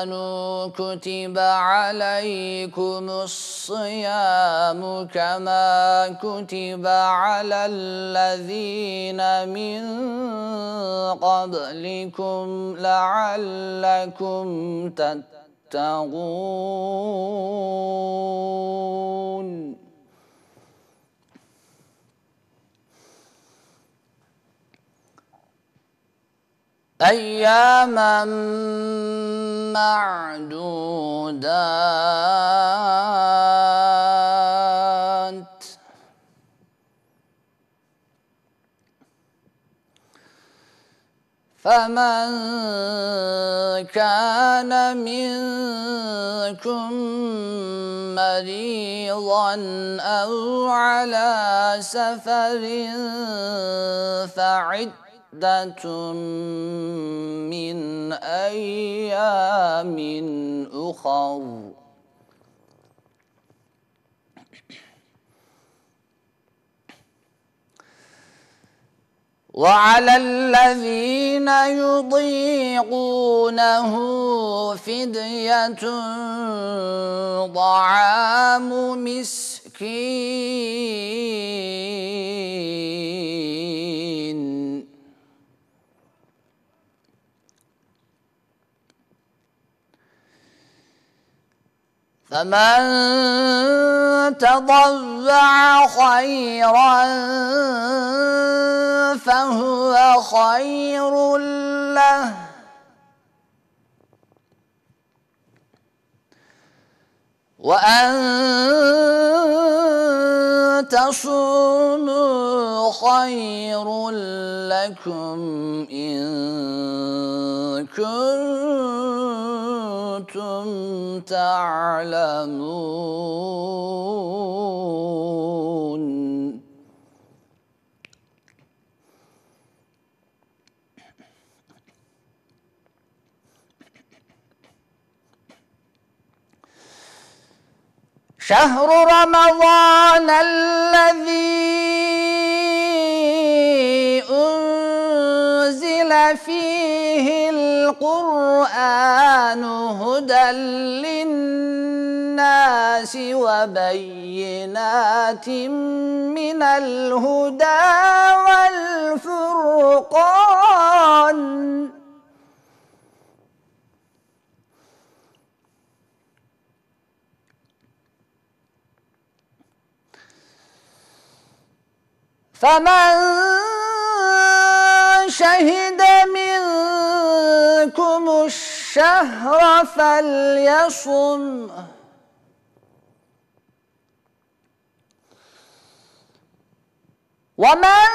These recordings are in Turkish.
آمنوا كتب عليكم الصيام كما كتب على الذين من قبلكم لعلكم تتقون. أياما معدودات. فمن كان منكم مريضا أو على سفر فعدة من أيام أخر. وعلى الذين يضيقونه فدية طعام مسكين. فمن تطوع خيرا فهو خير له. وأن تصوموا خير لكم إن كنتم تعلمون. شهر رمضان الذي أنزل فيه القرآن هدى للناس وبينات من الهدى والفرقان فمن شهد منكم الشهر فليصم. ومن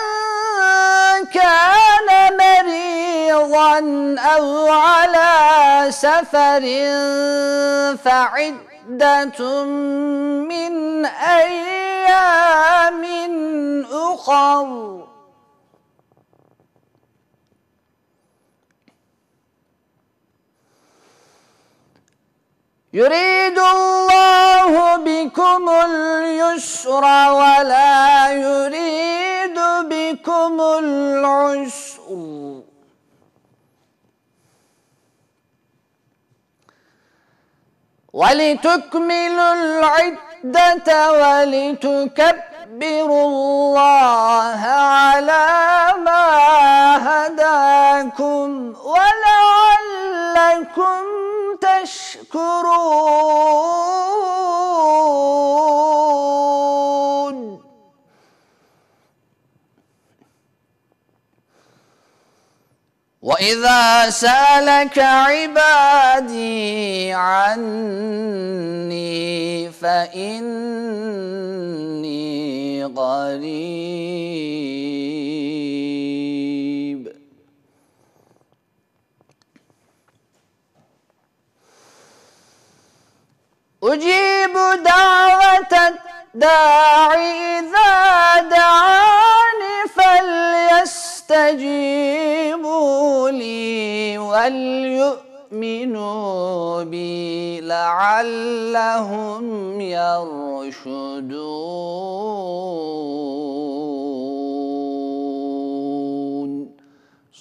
كان مريضا أو على سفر فعدة من أيام أخر. يريد الله بكم اليسر ولا يريد بكم العسر. ولتكملوا العدة ولتكبروا الله على ما هداكم ولعلكم تشكرون وإذا سألك عبادي عني فإني قريب أجيب دعوة الداع إذا دعاني فليستجيبوا لي وليؤمنوا بي لعلهم يرشدون.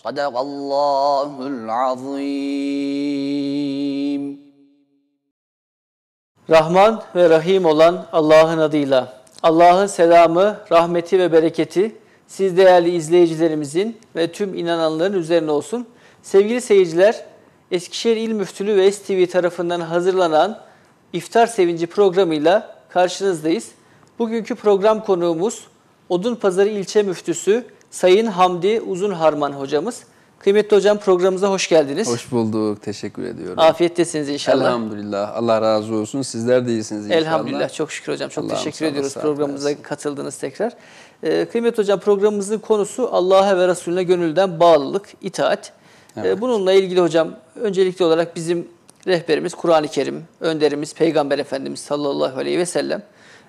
صدق الله العظيم. Rahman ve Rahim olan Allah'ın adıyla. Allah'ın selamı, rahmeti ve bereketi siz değerli izleyicilerimizin ve tüm inananların üzerine olsun. Sevgili seyirciler, Eskişehir İl Müftülüğü ve STV tarafından hazırlanan İftar Sevinci programıyla karşınızdayız. Bugünkü program konuğumuz Odun Pazarı İlçe Müftüsü Sayın Hamdi Uzunharman hocamız. Kıymetli hocam programımıza hoş geldiniz. Hoş bulduk. Teşekkür ediyorum. Afiyettesiniz inşallah. Elhamdülillah. Allah razı olsun. Sizler de iyisiniz inşallah. Elhamdülillah çok şükür hocam. Çok Allah'ım teşekkür ediyoruz programımıza versin. katıldınız tekrar. Ee, kıymetli hocam programımızın konusu Allah'a ve Resulüne gönülden bağlılık, itaat. Ee, bununla ilgili hocam öncelikli olarak bizim rehberimiz Kur'an-ı Kerim, önderimiz Peygamber Efendimiz sallallahu aleyhi ve sellem.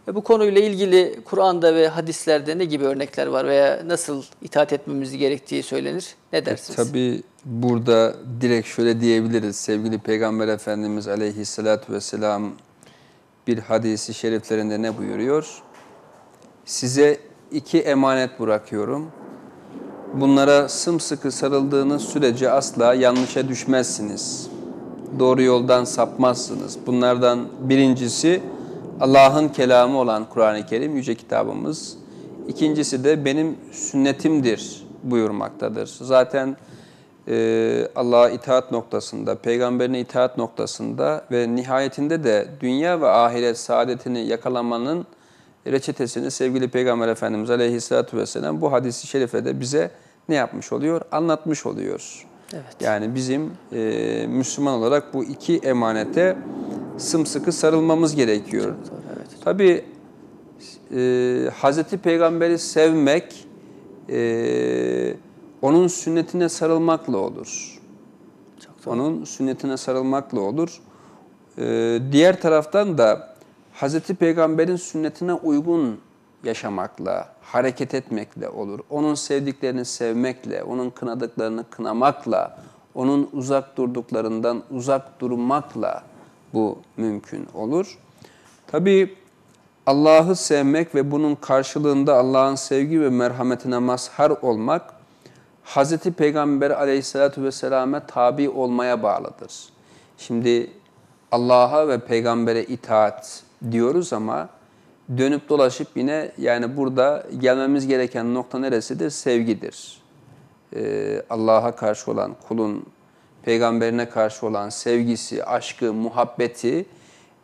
E, bu konuyla ilgili Kur'an'da ve hadislerde ne gibi örnekler var veya nasıl itaat etmemiz gerektiği söylenir? Ne dersiniz? Tabii burada direkt şöyle diyebiliriz. Sevgili Peygamber Efendimiz aleyhissalatü vesselam bir hadisi şeriflerinde ne buyuruyor? Size iki emanet bırakıyorum. Bunlara sımsıkı sarıldığınız sürece asla yanlışa düşmezsiniz. Doğru yoldan sapmazsınız. Bunlardan birincisi Allah'ın kelamı olan Kur'an-ı Kerim, yüce kitabımız. İkincisi de benim sünnetimdir buyurmaktadır. Zaten e, Allah'a itaat noktasında, peygamberine itaat noktasında ve nihayetinde de dünya ve ahiret saadetini yakalamanın reçetesini sevgili Peygamber Efendimiz Aleyhisselatü Vesselam bu hadisi şerife de bize ne yapmış oluyor? Anlatmış oluyor. Evet. Yani bizim e, Müslüman olarak bu iki emanete sımsıkı sarılmamız gerekiyor. Doğru, evet. Tabii e, Hazreti Peygamber'i sevmek e, onun sünnetine sarılmakla olur. Çok doğru. Onun sünnetine sarılmakla olur. E, diğer taraftan da Hazreti Peygamber'in sünnetine uygun yaşamakla, hareket etmekle olur. Onun sevdiklerini sevmekle, onun kınadıklarını kınamakla, onun uzak durduklarından uzak durmakla bu mümkün olur. Tabii Allah'ı sevmek ve bunun karşılığında Allah'ın sevgi ve merhametine mazhar olmak Hazreti Peygamber aleyhissalatü vesselam'e tabi olmaya bağlıdır. Şimdi Allah'a ve peygambere itaat diyoruz ama dönüp dolaşıp yine yani burada gelmemiz gereken nokta neresidir? Sevgidir. Ee, Allah'a karşı olan kulun peygamberine karşı olan sevgisi, aşkı, muhabbeti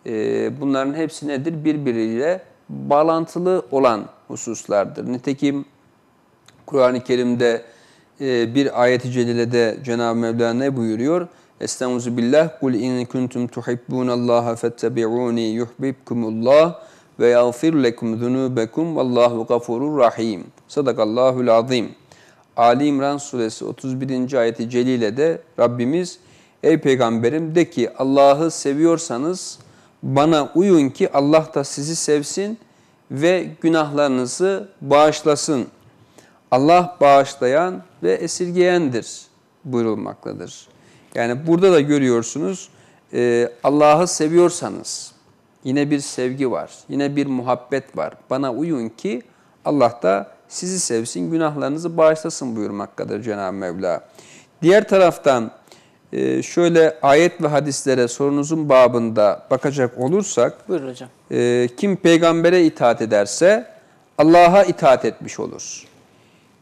e, bunların hepsi nedir? Birbiriyle bağlantılı olan hususlardır. Nitekim Kur'an-ı Kerim'de e, bir ayet-i celilede Cenab-ı Mevla ne buyuruyor? Estaizu billah kul in kuntum tuhibbunallaha fettabi'uni yuhibbukumullah ve yağfir lekum zunubekum vallahu gafurur rahim. Sadakallahul azim. Ali İmran suresi 31. ayeti celile de Rabbimiz ey peygamberim de ki Allah'ı seviyorsanız bana uyun ki Allah da sizi sevsin ve günahlarınızı bağışlasın. Allah bağışlayan ve esirgeyendir buyurulmaktadır. Yani burada da görüyorsunuz e, Allah'ı seviyorsanız yine bir sevgi var, yine bir muhabbet var. Bana uyun ki Allah da sizi sevsin, günahlarınızı bağışlasın buyurmaktadır Cenab-ı Mevla. Diğer taraftan e, şöyle ayet ve hadislere sorunuzun babında bakacak olursak Buyurun hocam. e, kim peygambere itaat ederse Allah'a itaat etmiş olur.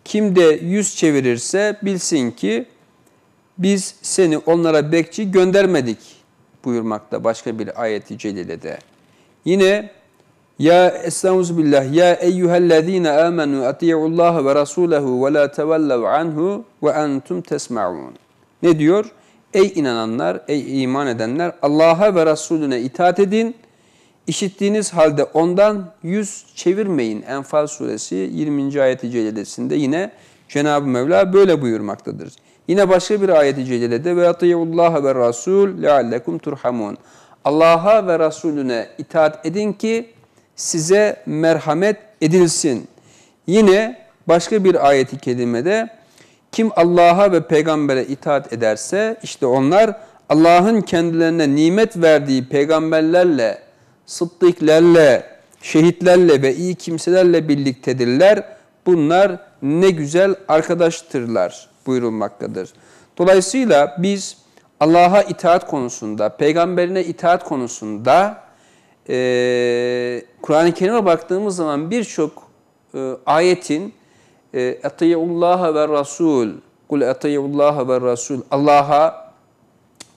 Kim de yüz çevirirse bilsin ki biz seni onlara bekçi göndermedik buyurmakta başka bir ayeti celilede. Yine ya estaizu billah ya eyyühellezine amenu ati'ullaha ve rasulehu ve la tevellev anhu ve entum tesma'un. Ne diyor? Ey inananlar, ey iman edenler Allah'a ve Resulüne itaat edin. İşittiğiniz halde ondan yüz çevirmeyin. Enfal suresi 20. ayeti celilesinde yine Cenab-ı Mevla böyle buyurmaktadır. Yine başka bir ayeti celilede ve atiyullaha ve rasul leallekum turhamun. Allah'a ve Resulüne itaat edin ki size merhamet edilsin. Yine başka bir ayeti kerimede kim Allah'a ve peygambere itaat ederse işte onlar Allah'ın kendilerine nimet verdiği peygamberlerle, sıddıklerle, şehitlerle ve iyi kimselerle birliktedirler. Bunlar ne güzel arkadaştırlar buyurulmaktadır. Dolayısıyla biz Allah'a itaat konusunda, peygamberine itaat konusunda e, Kur'an-ı Kerim'e baktığımız zaman birçok e, ayetin Etiyullaha ve Rasul, kul etiyullaha ve Rasul, Allah'a,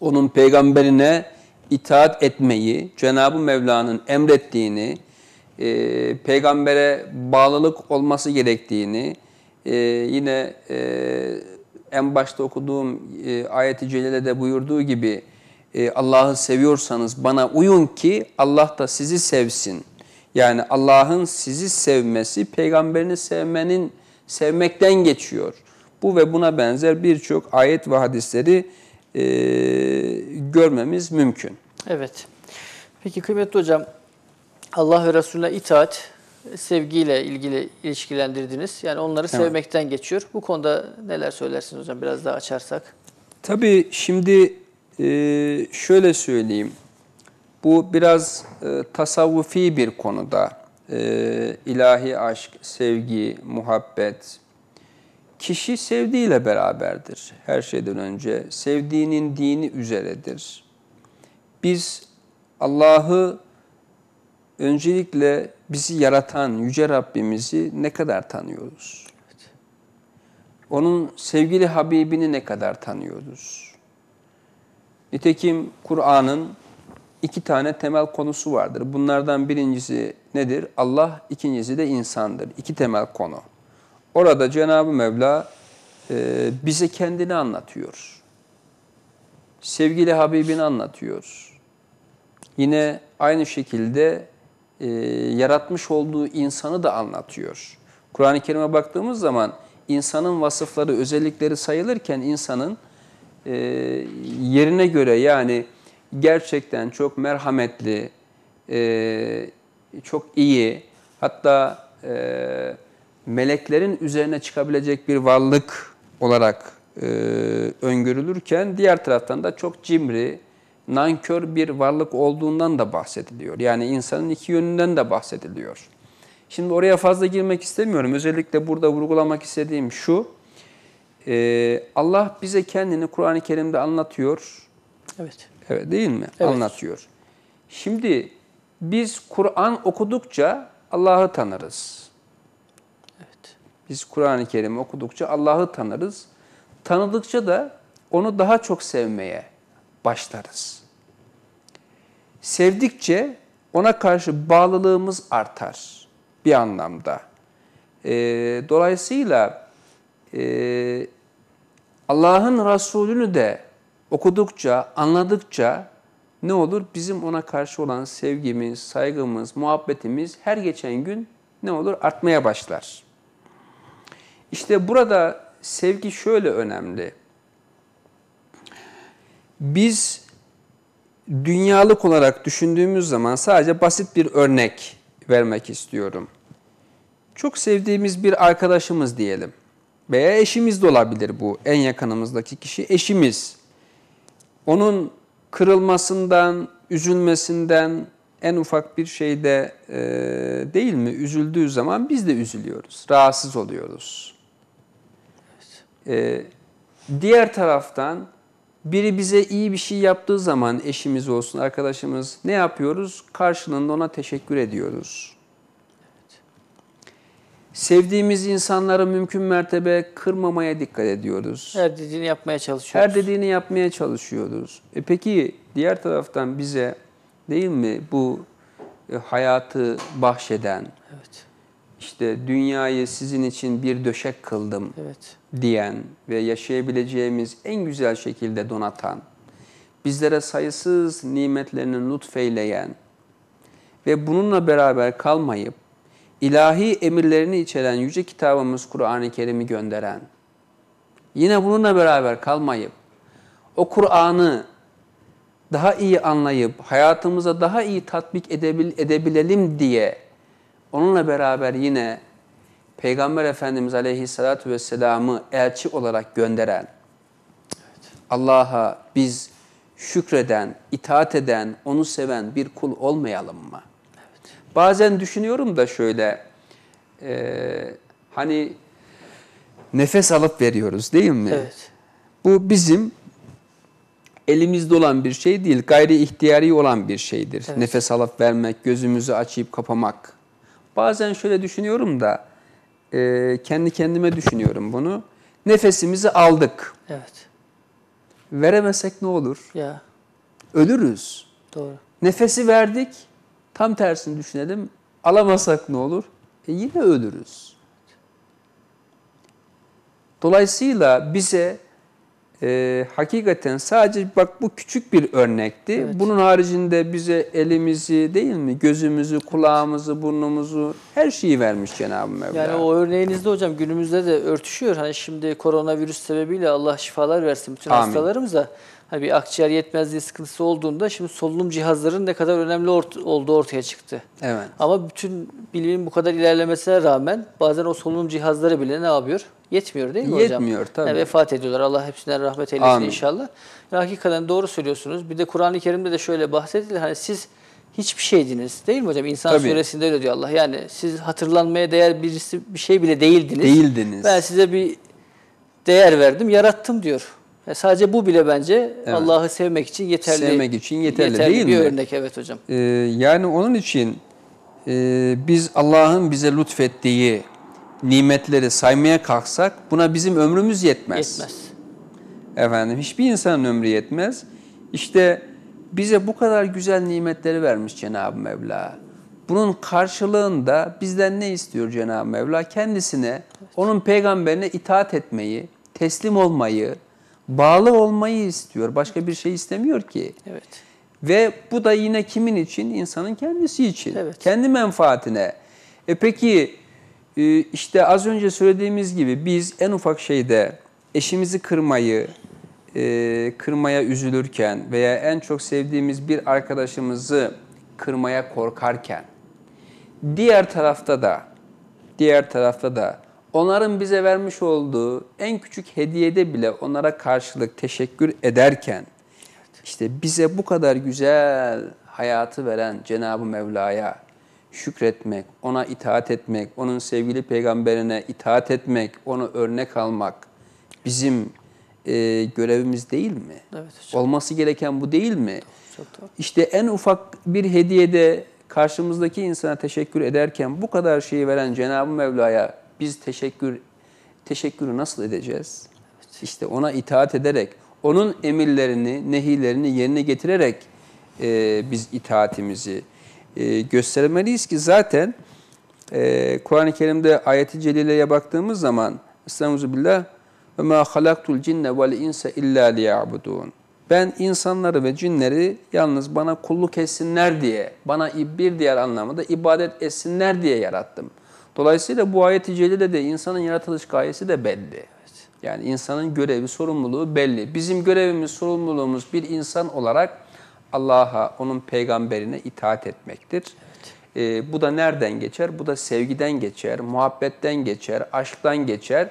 onun peygamberine itaat etmeyi, Cenab-ı Mevla'nın emrettiğini, e, peygambere bağlılık olması gerektiğini, e, yine e, en başta okuduğum e, ayet-i celilede buyurduğu gibi e, Allah'ı seviyorsanız bana uyun ki Allah da sizi sevsin. Yani Allah'ın sizi sevmesi, peygamberini sevmenin sevmekten geçiyor. Bu ve buna benzer birçok ayet ve hadisleri e, görmemiz mümkün. Evet. Peki kıymetli hocam, Allah ve Resulüne itaat, sevgiyle ilgili ilişkilendirdiniz. Yani onları sevmekten geçiyor. Bu konuda neler söylersiniz hocam biraz daha açarsak? Tabii şimdi e, şöyle söyleyeyim. Bu biraz e, tasavvufi bir konuda. E, ilahi aşk, sevgi, muhabbet. Kişi sevdiğiyle beraberdir her şeyden önce. Sevdiğinin dini üzeredir. Biz Allah'ı öncelikle bizi yaratan Yüce Rabbimizi ne kadar tanıyoruz? Onun sevgili Habibini ne kadar tanıyoruz? Nitekim Kur'an'ın iki tane temel konusu vardır. Bunlardan birincisi nedir? Allah, ikincisi de insandır. İki temel konu. Orada Cenab-ı Mevla e, bize kendini anlatıyor. Sevgili Habibini anlatıyor. Yine aynı şekilde e, yaratmış olduğu insanı da anlatıyor. Kur'an-ı Kerim'e baktığımız zaman insanın vasıfları, özellikleri sayılırken insanın e, yerine göre yani gerçekten çok merhametli, e, çok iyi, hatta e, meleklerin üzerine çıkabilecek bir varlık olarak e, öngörülürken diğer taraftan da çok cimri, nankör bir varlık olduğundan da bahsediliyor. Yani insanın iki yönünden de bahsediliyor. Şimdi oraya fazla girmek istemiyorum. Özellikle burada vurgulamak istediğim şu. E, Allah bize kendini Kur'an-ı Kerim'de anlatıyor. Evet. Evet değil mi? Evet. Anlatıyor. Şimdi biz Kur'an okudukça Allah'ı tanırız. Evet. Biz Kur'an-ı Kerim okudukça Allah'ı tanırız. Tanıdıkça da onu daha çok sevmeye başlarız. Sevdikçe ona karşı bağlılığımız artar bir anlamda. Ee, dolayısıyla e, Allah'ın Resulünü de okudukça, anladıkça ne olur? Bizim ona karşı olan sevgimiz, saygımız, muhabbetimiz her geçen gün ne olur? Artmaya başlar. İşte burada sevgi şöyle önemli. Biz dünyalık olarak düşündüğümüz zaman sadece basit bir örnek vermek istiyorum. Çok sevdiğimiz bir arkadaşımız diyelim veya eşimiz de olabilir bu en yakınımızdaki kişi eşimiz. Onun kırılmasından, üzülmesinden en ufak bir şeyde e, değil mi üzüldüğü zaman biz de üzülüyoruz, rahatsız oluyoruz. E, diğer taraftan biri bize iyi bir şey yaptığı zaman eşimiz olsun, arkadaşımız ne yapıyoruz? Karşılığında ona teşekkür ediyoruz. Sevdiğimiz insanları mümkün mertebe kırmamaya dikkat ediyoruz. Her dediğini yapmaya çalışıyoruz. Her dediğini yapmaya çalışıyoruz. E peki diğer taraftan bize değil mi bu e, hayatı bahşeden, Evet. işte dünyayı sizin için bir döşek kıldım Evet. diyen ve yaşayabileceğimiz en güzel şekilde donatan, bizlere sayısız nimetlerini lütfeyleyen ve bununla beraber kalmayıp ilahi emirlerini içeren yüce kitabımız Kur'an-ı Kerim'i gönderen, yine bununla beraber kalmayıp o Kur'an'ı daha iyi anlayıp hayatımıza daha iyi tatbik edebil, edebilelim diye onunla beraber yine Peygamber Efendimiz Aleyhisselatü Vesselam'ı elçi olarak gönderen, Allah'a biz şükreden, itaat eden, onu seven bir kul olmayalım mı? Bazen düşünüyorum da şöyle, e, hani nefes alıp veriyoruz değil mi? Evet. Bu bizim elimizde olan bir şey değil, gayri ihtiyari olan bir şeydir. Nefes alıp vermek, gözümüzü açıp kapamak. Bazen şöyle düşünüyorum da, e, kendi kendime düşünüyorum bunu. Nefesimizi aldık. Evet. Veremesek ne olur? Ya Ölürüz. doğru. Nefesi verdik, tam tersini düşünelim. Alamasak ne olur? E yine ölürüz. Dolayısıyla bize e, hakikaten sadece bak bu küçük bir örnekti. Evet. Bunun haricinde bize elimizi değil mi, gözümüzü, kulağımızı, burnumuzu her şeyi vermiş Cenab-ı Mevla. Yani o örneğinizde hocam günümüzde de örtüşüyor. Hani şimdi koronavirüs sebebiyle Allah şifalar versin bütün Amin. hastalarımıza. Hani bir akciğer yetmezliği sıkıntısı olduğunda şimdi solunum cihazlarının ne kadar önemli ort- olduğu ortaya çıktı. Evet. Ama bütün bilimin bu kadar ilerlemesine rağmen bazen o solunum cihazları bile ne yapıyor? Yetmiyor değil mi hocam? Yetmiyor, tabii. Yani vefat ediyorlar. Allah hepsinden rahmet eylesin Amin. inşallah. Yani hakikaten doğru söylüyorsunuz. Bir de Kur'an-ı Kerim'de de şöyle bahsedilir. Hani siz hiçbir şeydiniz değil mi hocam? İnsan Tabii. suresinde öyle diyor Allah. Yani siz hatırlanmaya değer birisi bir şey bile değildiniz. Değildiniz. Ben size bir değer verdim, yarattım diyor. Ya sadece bu bile bence Evet. Allah'ı sevmek için yeterli. Sevmek için yeterli değil bir mi? örnek evet hocam. Ee, yani onun için e, biz Allah'ın bize lütfettiği nimetleri saymaya kalksak buna bizim ömrümüz yetmez. Yetmez. Efendim hiçbir insanın ömrü yetmez. İşte bize bu kadar güzel nimetleri vermiş Cenab-ı Mevla. Bunun karşılığında bizden ne istiyor Cenab-ı Mevla? Kendisine, onun peygamberine itaat etmeyi, teslim olmayı, bağlı olmayı istiyor. Başka bir şey istemiyor ki. Evet. Ve bu da yine kimin için? İnsanın kendisi için. Evet. Kendi menfaatine. E peki e, işte az önce söylediğimiz gibi biz en ufak şeyde eşimizi kırmayı, e, kırmaya üzülürken veya en çok sevdiğimiz bir arkadaşımızı kırmaya korkarken diğer tarafta da diğer tarafta da onların bize vermiş olduğu en küçük hediyede bile onlara karşılık teşekkür ederken işte bize bu kadar güzel hayatı veren Cenab-ı Mevla'ya şükretmek, ona itaat etmek, onun sevgili peygamberine itaat etmek, onu örnek almak bizim e, görevimiz değil mi? Evet hocam. Olması gereken bu değil mi? Çok doğru. İşte en ufak bir hediyede karşımızdaki insana teşekkür ederken bu kadar şeyi veren Cenab-ı Mevla'ya biz teşekkür teşekkürü nasıl edeceğiz? İşte ona itaat ederek, onun emirlerini, nehilerini yerine getirerek e, biz itaatimizi e, göstermeliyiz ki zaten e, Kur'an-ı Kerim'de ayeti celileye baktığımız zaman Estağfirullah ve ma halaktul cinne vel insa illa liya'budun. Ben insanları ve cinleri yalnız bana kulluk etsinler diye, bana bir diğer anlamda ibadet etsinler diye yarattım. Dolayısıyla bu ayet-i celilede insanın yaratılış gayesi de belli. Yani insanın görevi, sorumluluğu belli. Bizim görevimiz, sorumluluğumuz bir insan olarak Allah'a, onun peygamberine itaat etmektir. Ee, bu da nereden geçer? Bu da sevgiden geçer, muhabbetten geçer, aşktan geçer.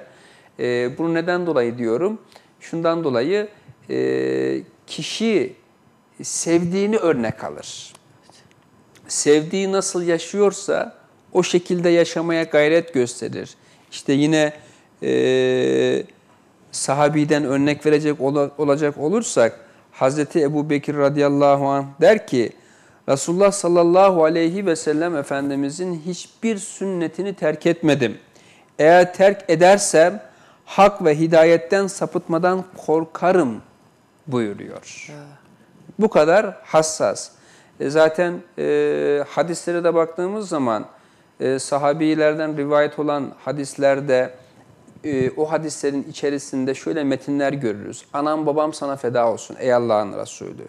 Ee, bunu neden dolayı diyorum? Şundan dolayı e, kişi sevdiğini örnek alır. Sevdiği nasıl yaşıyorsa o şekilde yaşamaya gayret gösterir. İşte yine e, sahabiden örnek verecek ola- olacak olursak Hazreti Ebu Bekir radıyallahu anh der ki Resulullah sallallahu aleyhi ve sellem Efendimizin hiçbir sünnetini terk etmedim. Eğer terk edersem hak ve hidayetten sapıtmadan korkarım buyuruyor. Bu kadar hassas. E, zaten e, hadislere de baktığımız zaman e, sahabilerden rivayet olan hadislerde e, o hadislerin içerisinde şöyle metinler görürüz. Anam babam sana feda olsun ey Allah'ın Resulü.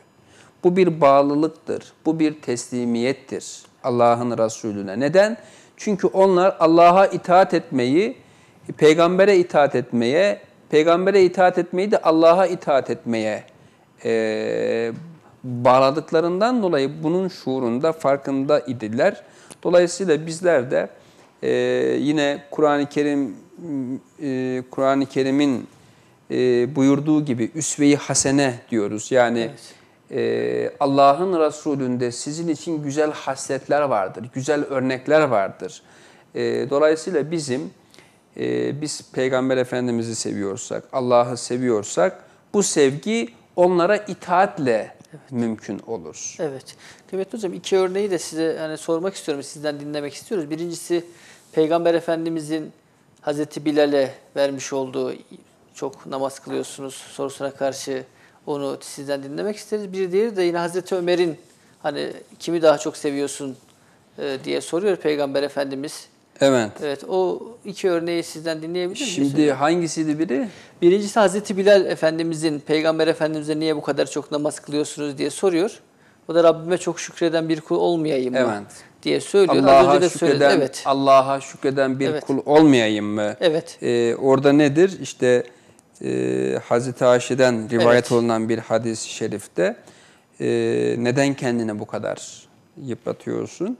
Bu bir bağlılıktır, bu bir teslimiyettir Allah'ın Resulüne. Neden? Çünkü onlar Allah'a itaat etmeyi, peygambere itaat etmeye, peygambere itaat etmeyi de Allah'a itaat etmeye e, bağladıklarından dolayı bunun şuurunda, farkında idiler. Dolayısıyla bizler de e, yine Kur'an-ı Kerim e, Kur'an-ı Kerim'in e, buyurduğu gibi üsve-i hasene diyoruz. Yani e, Allah'ın Resulü'nde sizin için güzel hasletler vardır, güzel örnekler vardır. E, dolayısıyla bizim e, biz Peygamber Efendimiz'i seviyorsak, Allah'ı seviyorsak bu sevgi onlara itaatle mümkün olur. Evet. Kıymetli hocam iki örneği de size hani sormak istiyorum, sizden dinlemek istiyoruz. Birincisi Peygamber Efendimizin Hazreti Bilal'e vermiş olduğu çok namaz kılıyorsunuz sorusuna karşı onu sizden dinlemek isteriz. Bir diğeri de yine Hazreti Ömer'in hani kimi daha çok seviyorsun e, diye soruyor Peygamber Efendimiz. Evet. Evet o iki örneği sizden dinleyebilir miyiz? Şimdi hangisiydi biri? Birincisi Hazreti Bilal Efendimizin Peygamber Efendimiz'e niye bu kadar çok namaz kılıyorsunuz diye soruyor. O da Rabbime çok şükreden bir kul olmayayım mı Evet. diye söylüyor. Allah'a şükreden, Evet. Allah'a şükreden bir Evet. kul olmayayım mı? Evet. Ee, orada nedir? İşte e, Hazreti Ayşe'den rivayet Evet. olunan bir hadis-i şerifte e, neden kendine bu kadar yıpratıyorsun?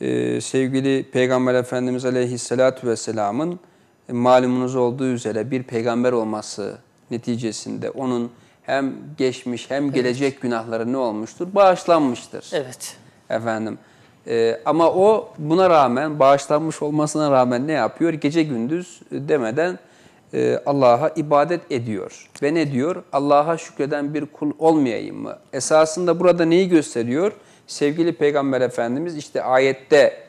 E, sevgili Peygamber Efendimiz Aleyhisselatü Vesselam'ın e, malumunuz olduğu üzere bir peygamber olması neticesinde onun hem geçmiş hem gelecek günahları ne olmuştur? Bağışlanmıştır. Evet. Efendim. Ee, ama o buna rağmen bağışlanmış olmasına rağmen ne yapıyor? Gece gündüz demeden e, Allah'a ibadet ediyor. Ve ne diyor? Allah'a şükreden bir kul olmayayım mı? Esasında burada neyi gösteriyor? Sevgili Peygamber Efendimiz işte ayette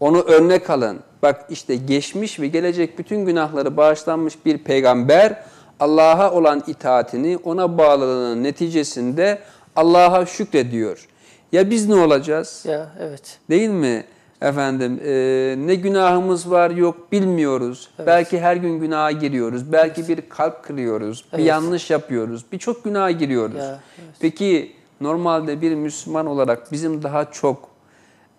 onu örnek alın. Bak işte geçmiş ve gelecek bütün günahları bağışlanmış bir peygamber Allah'a olan itaatini, ona bağlılığının neticesinde Allah'a şükrediyor. Ya biz ne olacağız? Ya evet. Değil mi? Efendim e, ne günahımız var yok bilmiyoruz. Belki her gün günaha giriyoruz. Belki bir kalp kırıyoruz. Bir Evet. yanlış yapıyoruz. Birçok günaha giriyoruz. Ya, Peki normalde bir Müslüman olarak bizim daha çok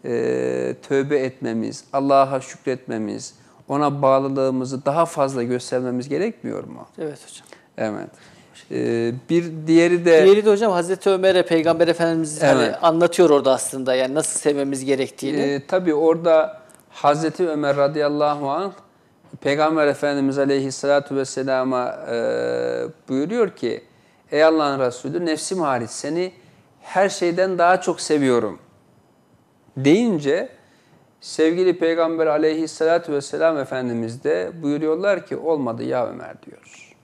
e, tövbe etmemiz, Allah'a şükretmemiz, ona bağlılığımızı daha fazla göstermemiz gerekmiyor mu? Evet hocam. Evet. E, bir diğeri de Diğeri de hocam Hazreti Ömer'e Peygamber Efendimiz hani Evet. anlatıyor orada aslında yani nasıl sevmemiz gerektiğini. E, tabii orada Hazreti Ömer radıyallahu anh Peygamber Efendimiz aleyhissalatu vesselama e, buyuruyor ki Ey Allah'ın Resulü nefsim hariç seni her şeyden daha çok seviyorum deyince sevgili Peygamber aleyhissalatu vesselam Efendimiz de buyuruyorlar ki olmadı ya Ömer diyor.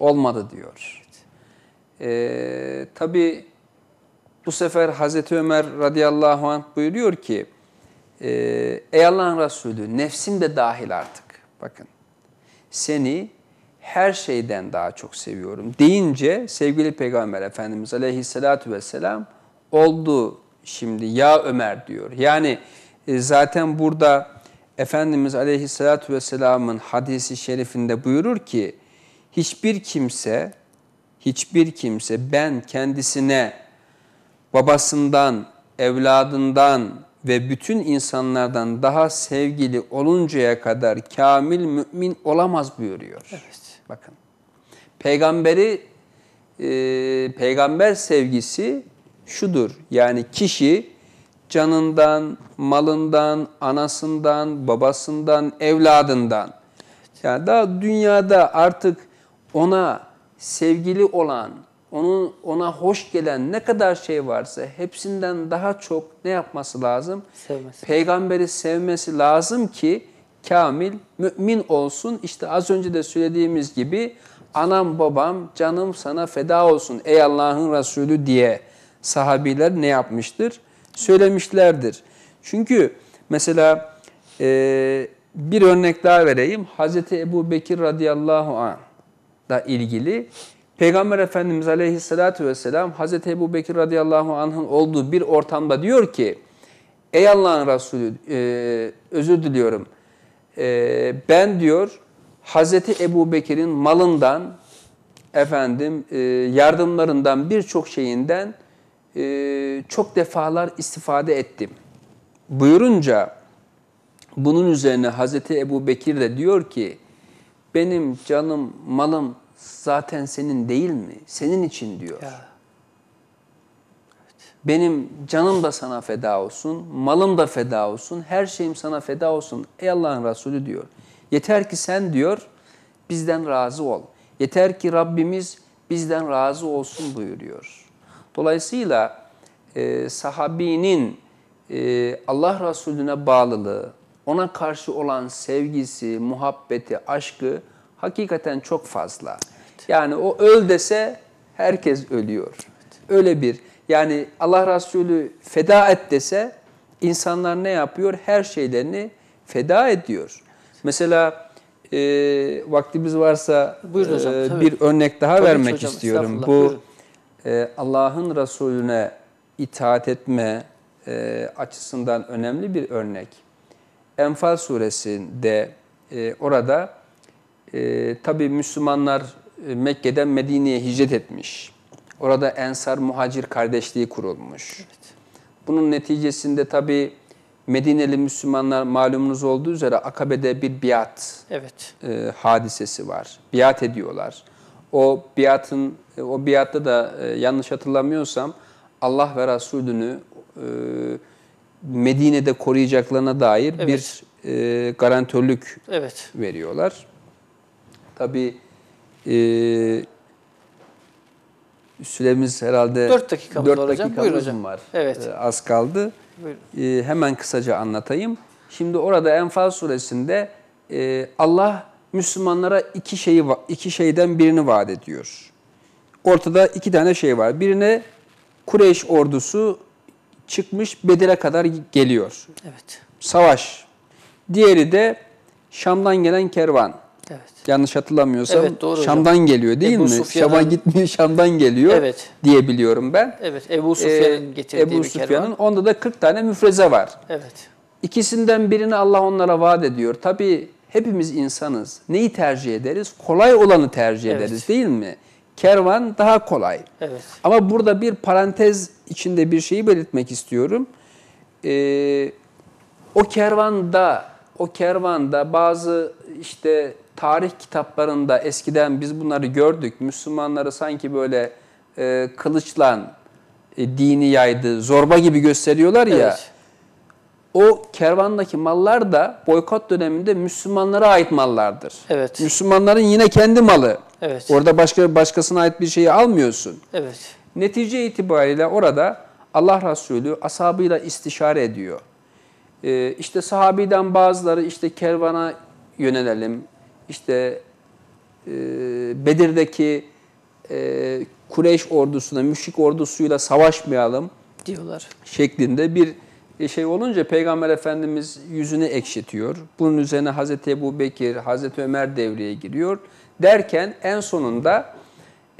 Olmadı diyor. E, tabii bu sefer Hazreti Ömer radıyallahu anh buyuruyor ki e, Ey Allah'ın Resulü nefsim de dahil artık. Bakın seni her şeyden daha çok seviyorum deyince sevgili Peygamber Efendimiz aleyhissalatu vesselam oldu şimdi ya Ömer diyor. Yani e, zaten burada Efendimiz aleyhissalatu vesselamın hadisi şerifinde buyurur ki hiçbir kimse hiçbir kimse ben kendisine babasından, evladından ve bütün insanlardan daha sevgili oluncaya kadar kamil mümin olamaz buyuruyor. Evet. Bakın. Peygamberi e, peygamber sevgisi şudur. Yani kişi canından, malından, anasından, babasından, evladından yani daha dünyada artık ona sevgili olan, onun ona hoş gelen ne kadar şey varsa hepsinden daha çok ne yapması lazım? Sevmesi. Peygamberi sevmesi lazım ki kamil mümin olsun. İşte az önce de söylediğimiz gibi anam babam canım sana feda olsun ey Allah'ın Resulü diye sahabiler ne yapmıştır? Söylemişlerdir. Çünkü mesela e, bir örnek daha vereyim. Hazreti Ebu Bekir radıyallahu anh da ilgili Peygamber Efendimiz Aleyhisselatü Vesselam Hazreti Ebu Bekir radıyallahu anh'ın olduğu bir ortamda diyor ki Ey Allah'ın Resulü e, özür diliyorum E, ben diyor Hazreti Ebu Bekir'in malından efendim e, yardımlarından birçok şeyinden e, çok defalar istifade ettim. Buyurunca bunun üzerine Hazreti Ebu Bekir de diyor ki benim canım malım zaten senin değil mi? Senin için diyor. Ya. Benim canım da sana feda olsun, malım da feda olsun, her şeyim sana feda olsun. Ey Allah'ın Resulü diyor. Yeter ki sen diyor bizden razı ol. Yeter ki Rabbimiz bizden razı olsun buyuruyor. Dolayısıyla e, sahabinin e, Allah Resulüne bağlılığı, ona karşı olan sevgisi, muhabbeti, aşkı hakikaten çok fazla. Yani o öl dese herkes ölüyor. Öyle bir yani Allah Resulü feda et dese insanlar ne yapıyor? Her şeylerini feda ediyor. Mesela e, vaktimiz varsa Buyurun hocam, e, tabii. bir örnek daha Tabii vermek hocam, istiyorum. Bu e, Allah'ın Resulüne itaat etme e, açısından önemli bir örnek. Enfal suresinde e, orada e, tabi Müslümanlar e, Mekke'den Medine'ye hicret etmiş. Orada Ensar Muhacir kardeşliği kurulmuş. Bunun neticesinde tabi Medineli Müslümanlar malumunuz olduğu üzere Akabe'de bir biat Evet. e, hadisesi var. Biat ediyorlar. O biatın o biatta da e, yanlış hatırlamıyorsam Allah ve Resulünü e, Medine'de koruyacaklarına dair Evet. bir e, garantörlük Evet. veriyorlar. Tabi e, süremiz herhalde Dört dakikamız dört var hocam. Buyurun hocam. var. Evet. E, az kaldı. Buyurun. E, hemen kısaca anlatayım. Şimdi orada Enfal suresinde e, Allah Müslümanlara iki şeyi iki şeyden birini vaat ediyor. Ortada iki tane şey var. Birine Kureyş ordusu çıkmış Bedir'e kadar geliyor. Evet. Savaş. Diğeri de Şam'dan gelen kervan. Evet. Yanlış hatırlamıyorsam Evet, doğru hocam. Şam'dan geliyor değil Ebu mi? Sufyan'ın- Şam'a gitmiyor, Şam'dan geliyor Evet. diye biliyorum ben. Evet. Ebu Sufyan'ın Ee, getirdiği Ebu Sufyan'ın onda da 40 tane müfreze var. Evet. İkisinden birini Allah onlara vaat ediyor. Tabii hepimiz insanız. Neyi tercih ederiz? Kolay olanı tercih Evet. ederiz değil mi? Kervan daha kolay. Evet. Ama burada bir parantez içinde bir şeyi belirtmek istiyorum. Ee, o kervanda, o kervanda bazı işte tarih kitaplarında eskiden biz bunları gördük. Müslümanları sanki böyle e, kılıçla e, dini yaydı, zorba gibi gösteriyorlar ya. Evet. O kervandaki mallar da boykot döneminde Müslümanlara ait mallardır. Evet. Müslümanların yine kendi malı. Evet. Orada başka başkasına ait bir şeyi almıyorsun. Evet. Netice itibariyle orada Allah Resulü ashabıyla istişare ediyor. Ee, işte sahabiden bazıları işte kervana yönelelim, işte e, Bedir'deki e, Kureyş ordusuna, müşrik ordusuyla savaşmayalım Diyorlar. şeklinde bir şey olunca Peygamber Efendimiz yüzünü ekşitiyor. Bunun üzerine Hazreti Ebu Bekir, Hazreti Ömer devreye giriyor. Derken en sonunda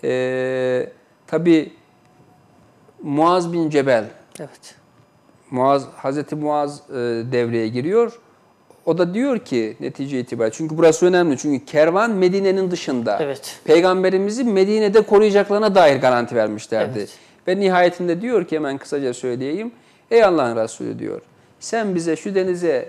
e, tabi Muaz bin Cebel, Evet. Muaz, Hazreti Muaz e, devreye giriyor. O da diyor ki netice itibariyle çünkü burası önemli çünkü kervan Medine'nin dışında. Evet. Peygamberimizi Medine'de koruyacaklarına dair garanti vermişlerdi. Evet. Ve nihayetinde diyor ki hemen kısaca söyleyeyim. Ey Allah'ın Resulü diyor. Sen bize şu denize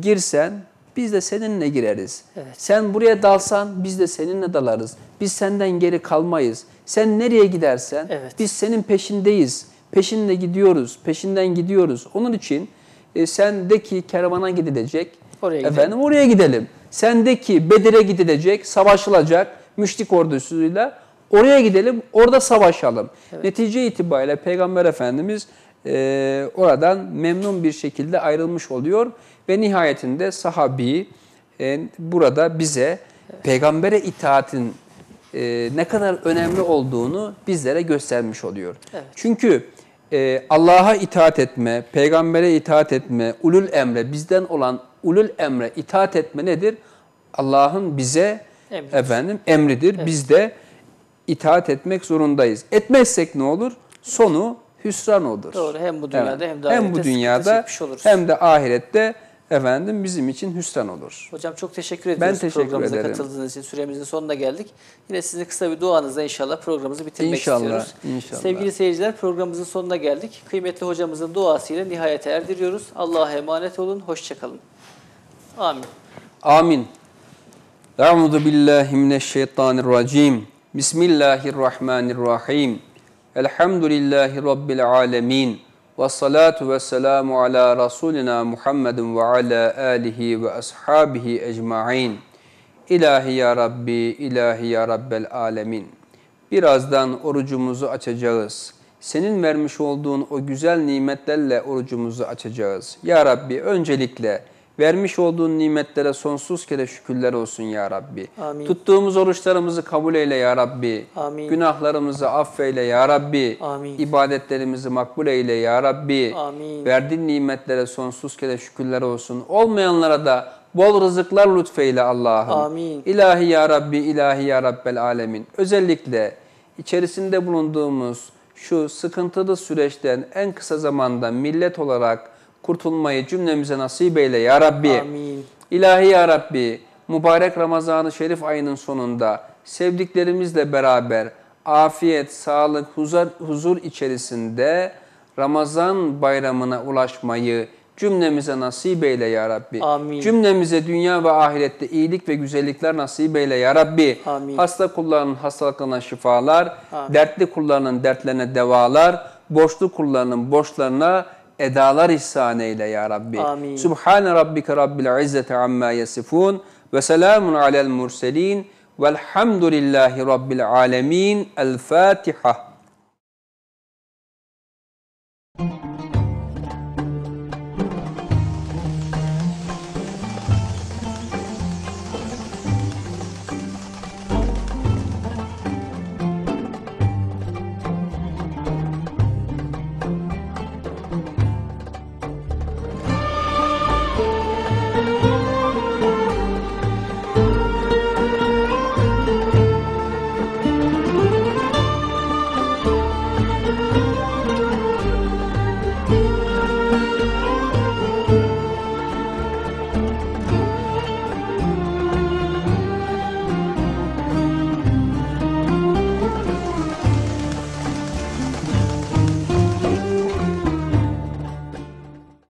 girsen biz de seninle gireriz. Evet. Sen buraya dalsan biz de seninle dalarız. Biz senden geri kalmayız. Sen nereye gidersen Evet. biz senin peşindeyiz. Peşinde gidiyoruz. Peşinden gidiyoruz. Onun için e, sendeki kervana gidilecek. Oraya gidelim. Efendim oraya gidelim. Sendeki Bedir'e gidilecek, savaşılacak müşrik ordusuyla oraya gidelim, orada savaşalım. Netice itibariyle Peygamber Efendimiz e, oradan memnun bir şekilde ayrılmış oluyor ve nihayetinde sahabi e, burada bize peygambere itaatin e, ne kadar önemli olduğunu bizlere göstermiş oluyor. Evet. Çünkü e, Allah'a itaat etme, peygambere itaat etme, ulul emre, bizden olan ulul emre itaat etme nedir? Allah'ın bize Emridir. efendim emridir. Biz de itaat etmek zorundayız. Etmezsek ne olur? Sonu hüsran olur. Doğru. Hem bu dünyada hem de hem bu dünyada hem de ahirette efendim bizim için hüsran olur. Hocam çok teşekkür ediyoruz teşekkür programımıza ederim. katıldığınız için. Süremizin sonuna geldik. Yine sizin kısa bir duanızla inşallah programımızı bitirmek İnşallah, istiyoruz. inşallah. Sevgili seyirciler programımızın sonuna geldik. Kıymetli hocamızın duasıyla nihayete erdiriyoruz. Allah'a emanet olun. Hoşçakalın. Amin. Amin. Euzu billahi mineşşeytanirracim. Bismillahirrahmanirrahim. Elhamdülillahi Rabbil alemin. Ve salatu ve selamu ala Resulina Muhammedin ve ala alihi ve ashabihi ecma'in. İlahi ya Rabbi, ilahi ya Rabbel alemin. Birazdan orucumuzu açacağız. Senin vermiş olduğun o güzel nimetlerle orucumuzu açacağız. Ya Rabbi öncelikle vermiş olduğun nimetlere sonsuz kere şükürler olsun ya Rabbi. Amin. Tuttuğumuz oruçlarımızı kabul eyle ya Rabbi. Amin. Günahlarımızı affeyle ya Rabbi. Amin. İbadetlerimizi makbul eyle ya Rabbi. Amin. Verdiğin nimetlere sonsuz kere şükürler olsun. Olmayanlara da bol rızıklar lütfeyle Allah'ım. Amin. İlahi ya Rabbi, ilahi ya Rabbel alemin. Özellikle içerisinde bulunduğumuz şu sıkıntılı süreçten en kısa zamanda millet olarak kurtulmayı cümlemize nasip eyle ya Rabbi. Amin. İlahi ya Rabbi, mübarek Ramazan-ı Şerif ayının sonunda sevdiklerimizle beraber afiyet, sağlık, huzur, huzur içerisinde Ramazan bayramına ulaşmayı cümlemize nasip eyle ya Rabbi. Amin. Cümlemize dünya ve ahirette iyilik ve güzellikler nasip eyle ya Rabbi. Amin. Hasta kullarının hastalıklarına şifalar, Amin. dertli kullarının dertlerine devalar, borçlu kullarının borçlarına edalar ihsan eyle ya Rabbi. Amin. Subhane rabbike rabbil izzeti amma yasifun ve selamun alel murselin velhamdülillahi rabbil alemin. El Fatiha.